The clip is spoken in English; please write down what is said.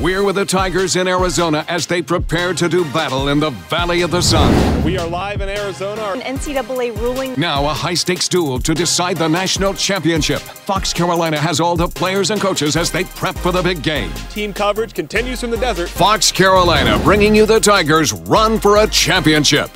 We're with the Tigers in Arizona as they prepare to do battle in the Valley of the Sun. We are live in Arizona. An NCAA ruling. Now, a high stakes duel to decide the national championship. Fox Carolina has all the players and coaches as they prep for the big game. Team coverage continues from the desert. Fox Carolina bringing you the Tigers' run for a championship.